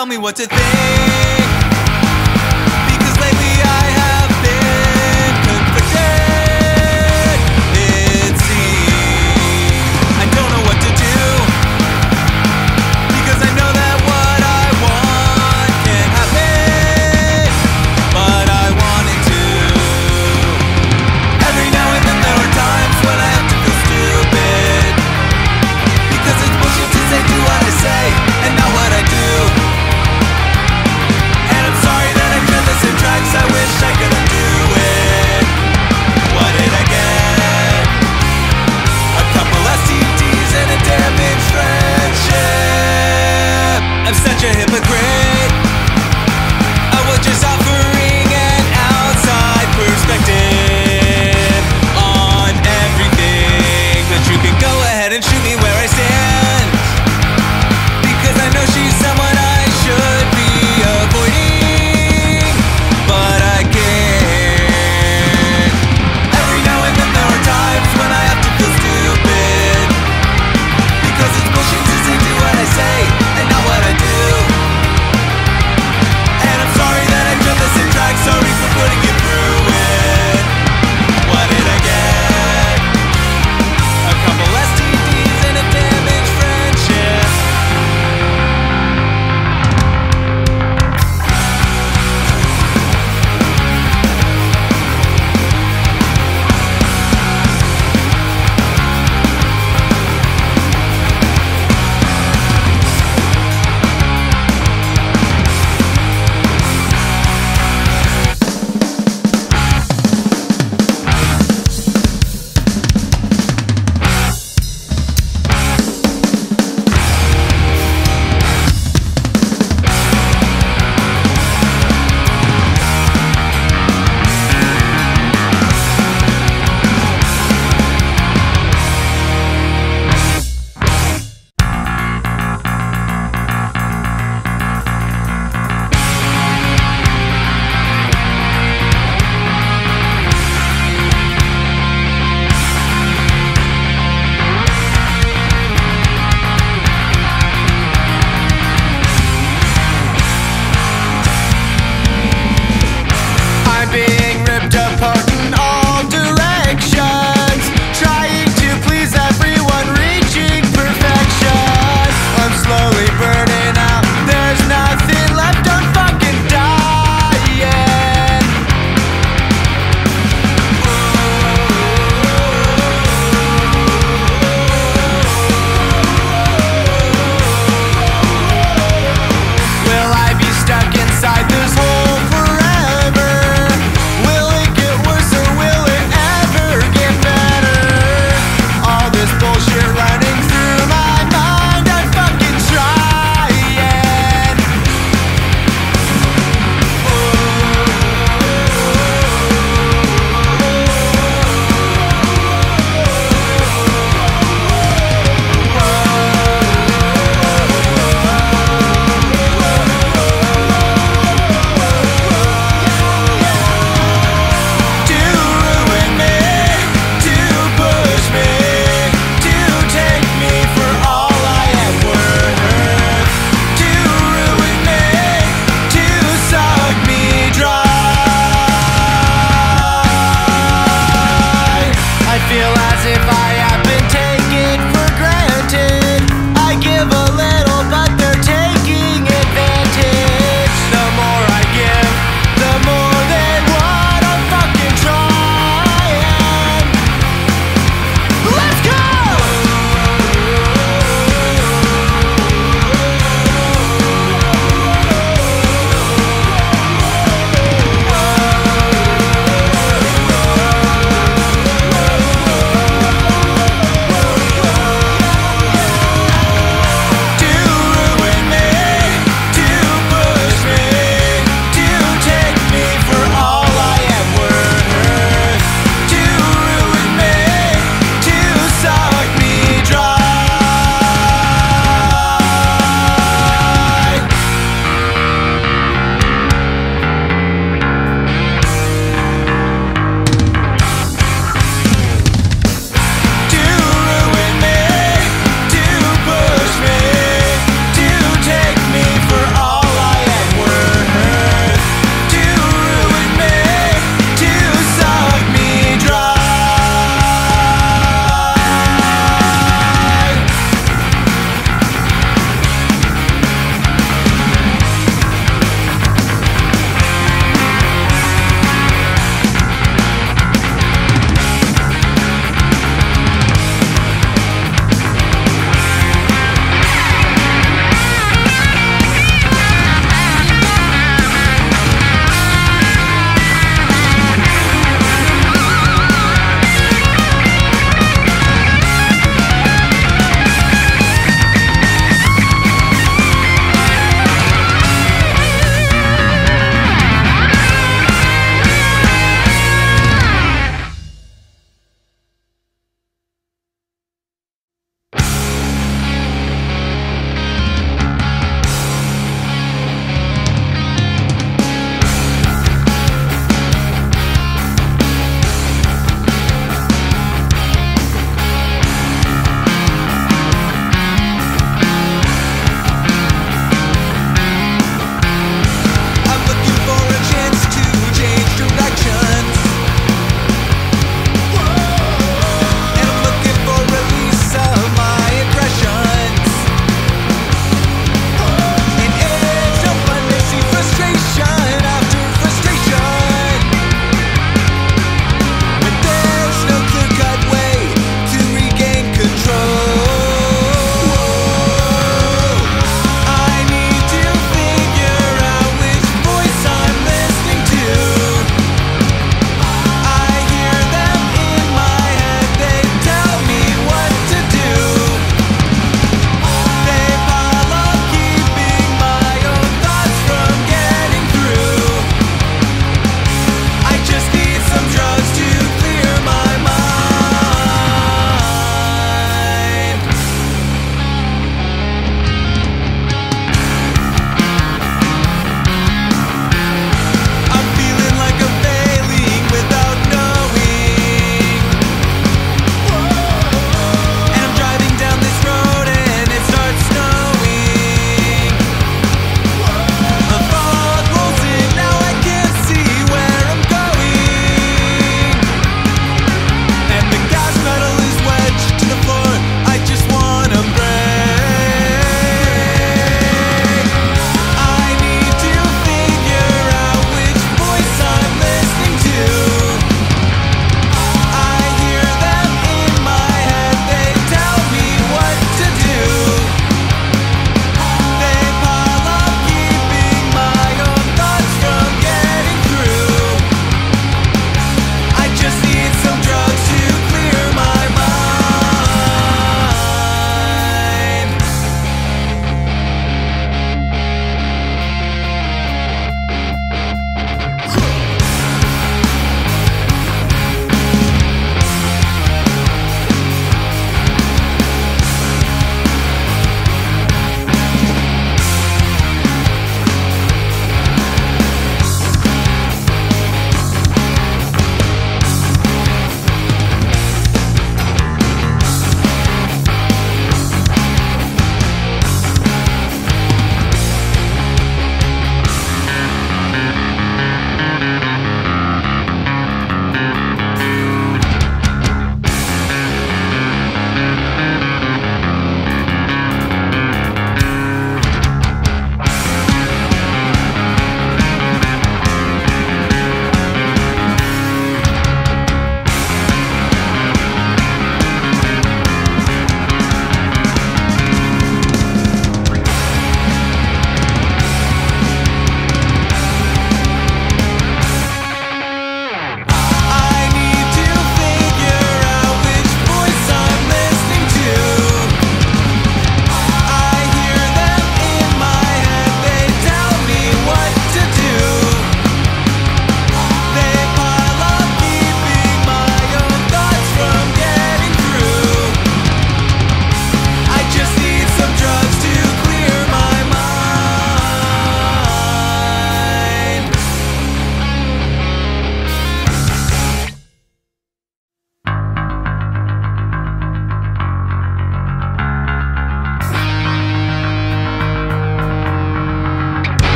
Tell me what to think. as if I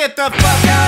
get the fuck out